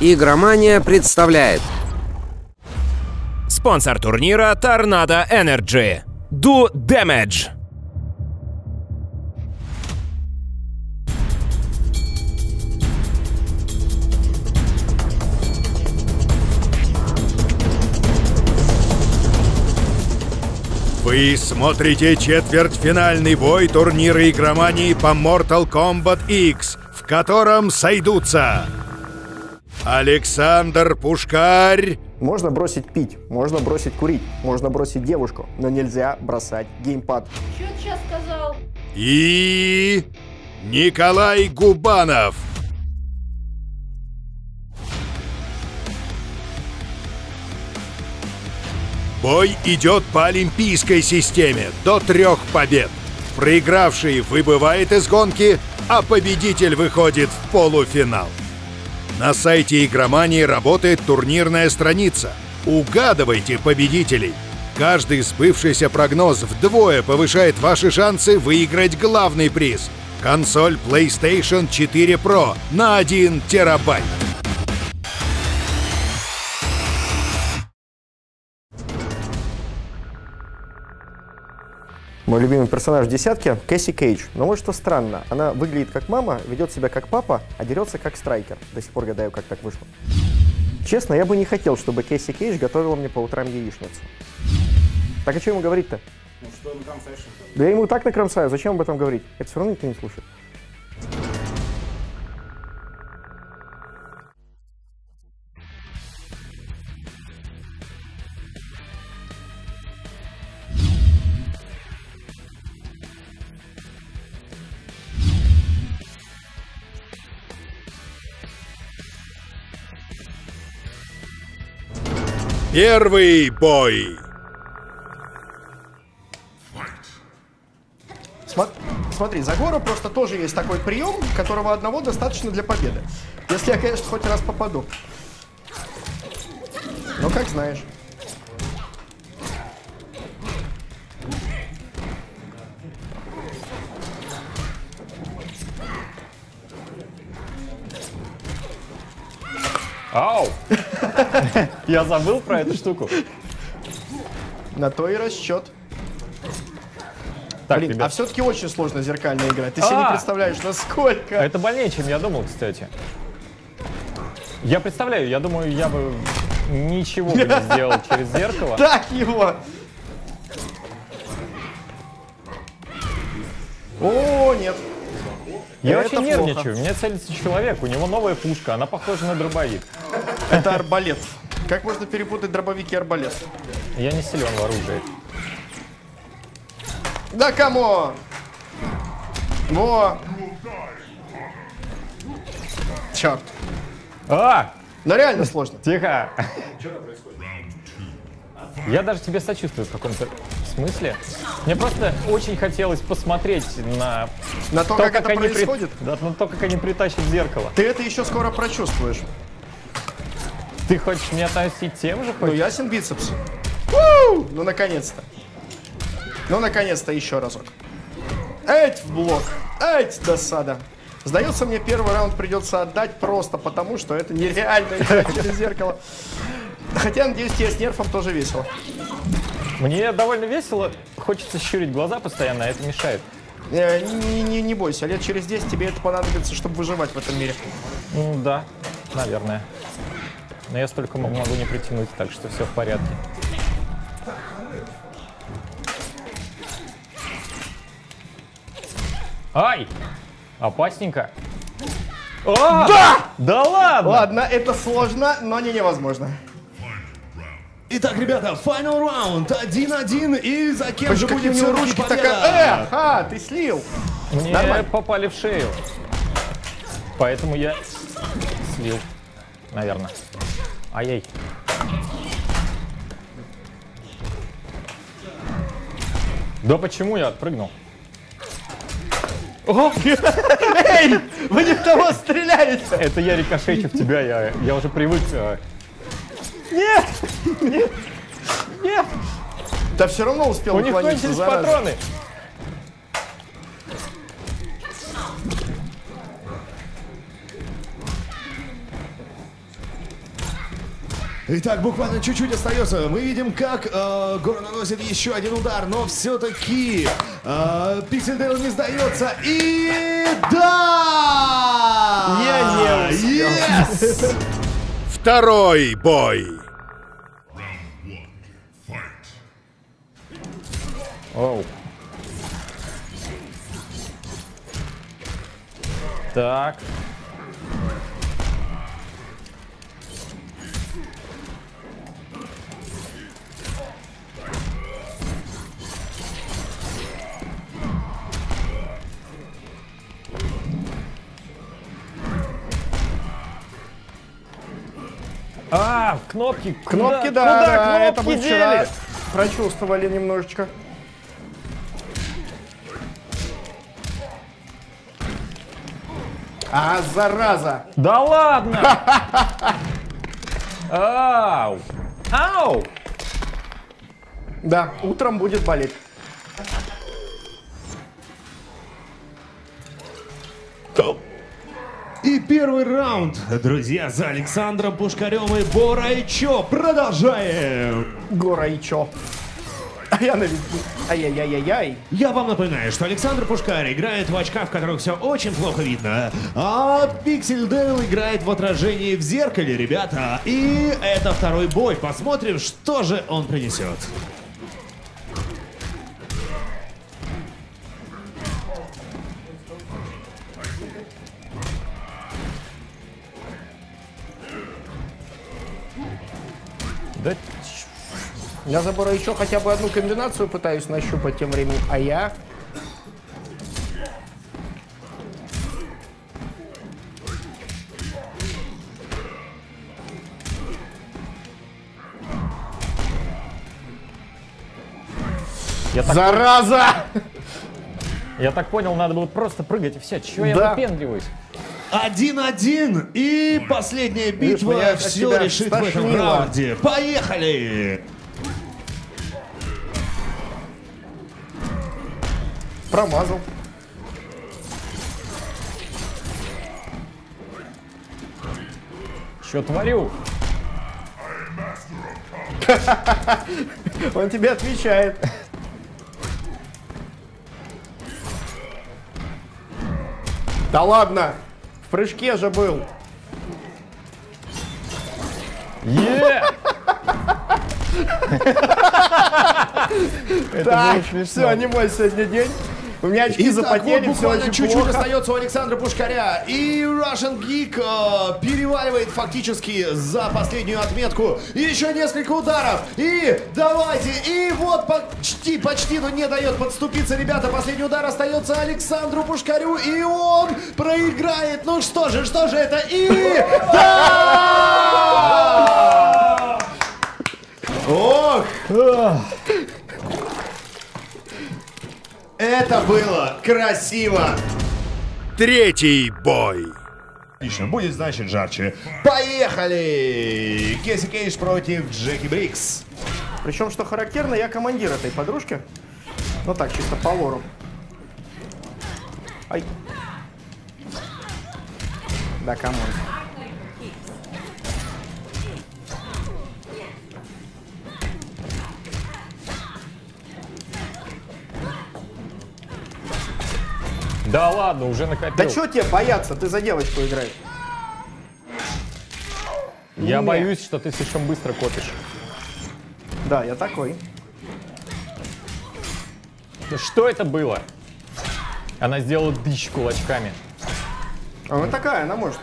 Игромания представляет Спонсор турнира Торнадо Energy. Do Damage. Вы смотрите четвертьфинальный бой турнира игромании по Mortal Kombat X, в котором сойдутся Александр Пушкарь Можно бросить пить, можно бросить курить, можно бросить девушку, но нельзя бросать геймпад. Что ты сейчас сказал? и Николай Губанов. Бой идет по олимпийской системе до трех побед. Проигравший выбывает из гонки, а победитель выходит в полуфинал. На сайте игромании работает турнирная страница. Угадывайте победителей. Каждый сбывшийся прогноз вдвое повышает ваши шансы выиграть главный приз – консоль PlayStation 4 Pro на 1 терабайт. Мой любимый персонаж в десятке — Кэсси Кейдж. Но вот что странно, она выглядит как мама, ведет себя как папа, а дерется как страйкер. До сих пор гадаю, как так вышло. Честно, я бы не хотел, чтобы Кэсси Кейдж готовила мне по утрам яичницу. Так а что ему говорить-то? Ну что Да я ему так накромсаю, зачем об этом говорить? Это все равно никто не слушает. Первый бой. Смотри, за гору просто тоже есть такой прием, которого одного достаточно для победы. Если я, конечно, хоть раз попаду. Ну, как знаешь. Ау! Я забыл про эту штуку. На то и расчет. Так, Блин, а ребят, все-таки очень сложно зеркально играть. Ты себе не А! представляешь, насколько. это больнее, чем я думал, кстати. Я представляю, я думаю, я бы ничего бы не сделал через зеркало. Так его! О, нет. Я очень нервничаю. У меня целится человек, у него новая пушка, она похожа на дробовик. Это арбалет. Как можно перепутать дробовик и арбалет? Я не силен в оружии. Да кому? Во! Черт. А! Но реально сложно. Тихо! Я даже тебе сочувствую в каком-то смысле. Мне просто очень хотелось посмотреть на На то, то, как, это они при- происходит. Да, на то, как они притащат зеркало. Ты это еще скоро прочувствуешь. Ты хочешь меня отомстить тем же? Ну, Хочешь? ясен бицепс. У! Ну, наконец-то. Ну, наконец-то еще разок. Эть в блок. Эть досада. Сдается мне, первый раунд придется отдать просто потому, что это нереально через зеркало. Хотя, надеюсь, тебе с нерфом тоже весело. Мне довольно весело. Хочется щурить глаза постоянно, а это мешает. Э, Не, не- не бойся, лет через 10 тебе это понадобится, чтобы выживать в этом мире. Ну да, наверное. Но я столько могу не притянуть, так что все в порядке. Ай! Опасненько. да! Да ладно! Ладно, это сложно, но не невозможно. Итак, ребята, final раунд. 1-1. И за кем Боже, же будет все-таки ручки такая. Э, а, ты слил. Мне Нормально. попали в шею. Поэтому я слил. Наверное. Ай-яй. Да почему я отпрыгнул? Эй, вы не в того стреляете. Это я рикошечу в тебя, я, я уже привык. Э, Да все равно успел У них кончились зараза. патроны. Итак, буквально чуть-чуть остается. Мы видим, как э, Гора наносит еще один удар, но все-таки э, Пиксельдейл не сдается. И да! Я не успел. Yes! Второй бой. Так. А, кнопки. Кнопки, куда, да, куда да, это кнопки мы вчера дели? прочувствовали немножечко. А, зараза! Да ладно! Ау! Ау! Да, утром будет болеть. И первый раунд, друзья, за Александром Пушкарем и Борайчо. Продолжаем! Гора и чё? А я на виду. Ай-яй-яй-яй-яй. Я вам напоминаю, что Александр Пушкарь играет в очках, в которых все очень плохо видно, а Пиксель Дейл играет в отражении в зеркале, ребята. И это второй бой. Посмотрим, что же он принесет. Я за Бора еще хотя бы одну комбинацию пытаюсь нащупать тем временем. А я... я так, Зараза! я так понял, надо было просто прыгать и все. Чего я Да. выпендриваюсь? Один-один. И последняя битва от все решит в этом раунде. Поехали! Промазал. Что творю? Он тебе отвечает. Да ладно! В прыжке же был. Е! Так, все, не мой сегодня день. У меня очки запотели, вот все буквально очень чуть-чуть плохо. остается у Александра Пушкаря. И Russian Geek э, переваливает фактически за последнюю отметку. Еще несколько ударов. И давайте. И вот почти, почти, но не дает подступиться, ребята. Последний удар остается Александру Пушкарю. И он проиграет. Ну что же, что же это? И... Да! Ох! Это было красиво! Третий бой. Отлично, будет значит жарче. Поехали! Кесси Кейдж против Джеки Брикс. Причем, что характерно, я командир этой подружки. Ну так, чисто по лору. Ай. Да, come on. Да ладно, уже накопил. Да что тебе бояться? Ты за девочку играешь. Я Не. боюсь, что ты слишком быстро копишь. Да, я такой. Что это было? Она сделала дыщ кулачками. Она такая, она может.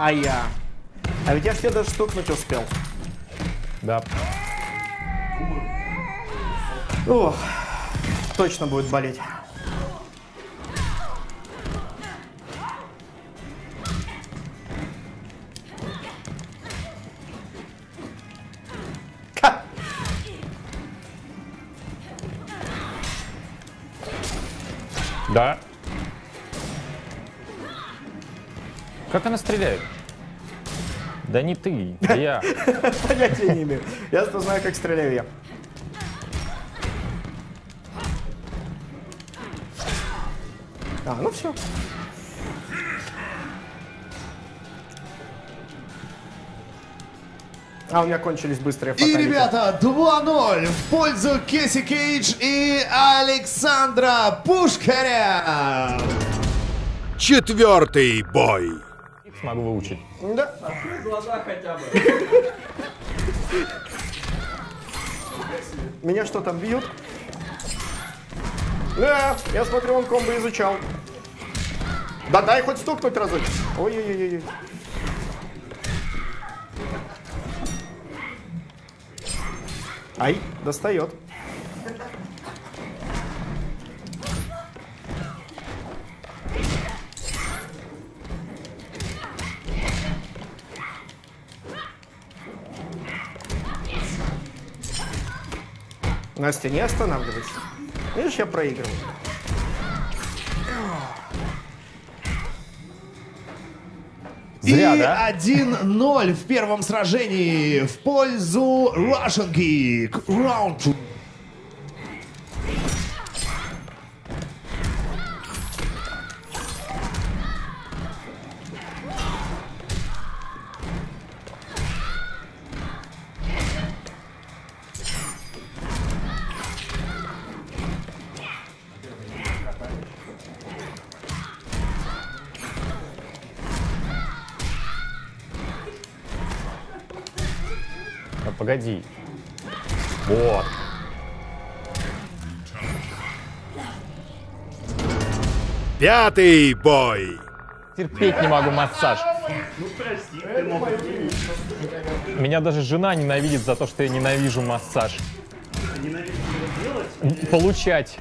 А я. А ведь я тебе даже стукнуть успел. Да. Ох, точно будет болеть. Ха! Да. Как она стреляет? Да не ты, а я. Понятия не имею. Я зато знаю, как стреляю я. А, ну все. А, у меня кончились быстрые И, фаталити. ребята, 2-0 в пользу Кесси Кейдж и Александра Пушкаря. Четвертый бой. Смогу выучить. Да. Меня что там бьют? Да, я смотрю, он комбо изучал. Да дай хоть стукнуть разок. Ой-ой-ой. Ай, достает. Настя, не останавливайся. Видишь, я проигрываю. Зря, и да? 1-0 в первом сражении в пользу Russian Geek. Раунд погоди. Вот. Пятый бой. Терпеть не могу массаж. Меня даже жена ненавидит за то, что я ненавижу массаж. Получать.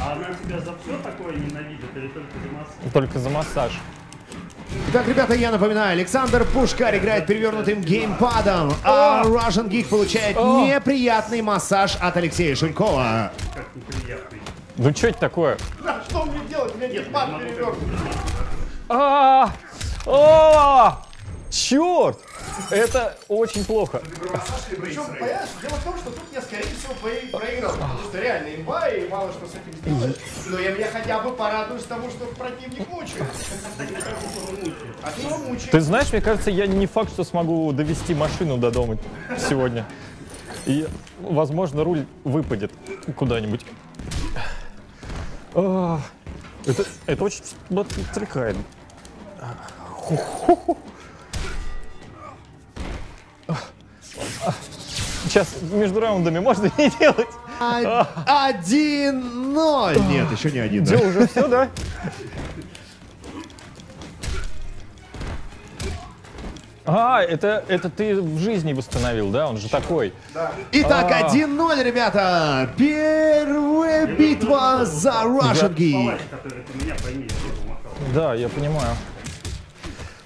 А она тебя за все такое ненавидит или только за массаж? Только за массаж. Итак, ребята, я напоминаю, Александр Пушкарь играет перевернутым геймпадом, а Russian Geek получает неприятный массаж от Алексея Шунькова. Как неприятный. Ну что это такое? Что мне делать? У меня геймпад перевернут. А! А! Черт! Это очень плохо. Причем, понимаешь, дело в том, что тут я, скорее всего, проиграл. Потому что реально имба, и мало что с этим сделать. Но я, я хотя бы порадуюсь тому, что противник мучает. А ты его мучаешь. Ты знаешь, мне кажется, я не факт, что смогу довести машину до дома сегодня. И, возможно, руль выпадет куда-нибудь. Это, это очень отвлекает. Сейчас между раундами можно не делать. А- 1-0. Нет, еще не один. Все, уже все, да? А, это, это ты в жизни восстановил, да? Он же такой. Итак, А. 1-0, ребята. Первая битва за Russian Geek. Да, я понимаю.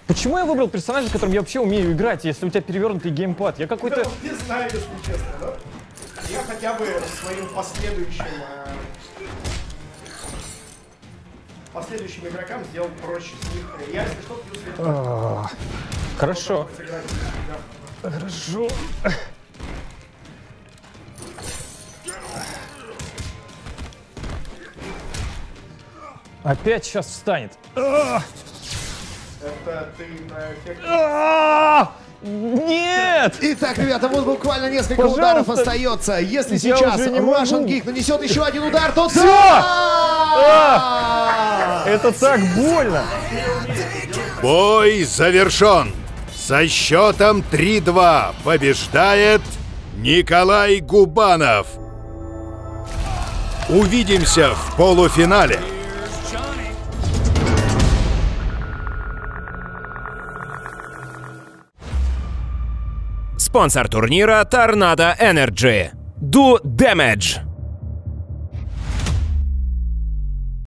Почему я выбрал персонажа, которым я вообще умею играть, если у тебя перевернутый геймпад? Я какой-то... Не знаю, если честно, да? Я хотя бы своим последующим э, последующим игрокам сделал проще с них. Я, если что, плюс лет Хорошо. Хорошо. Опять сейчас встанет. Это ты про эффект. А! Нет! Итак, ребята, вот буквально несколько Пожалуйста. ударов остается. Если Я сейчас Russian. Geek нанесет еще один удар, то Всё! да! Это так больно! Бой завершен. Со счетом 3-2 побеждает Николай Губанов. Увидимся в полуфинале. Спонсор турнира Торнадо Energy. Do Damage.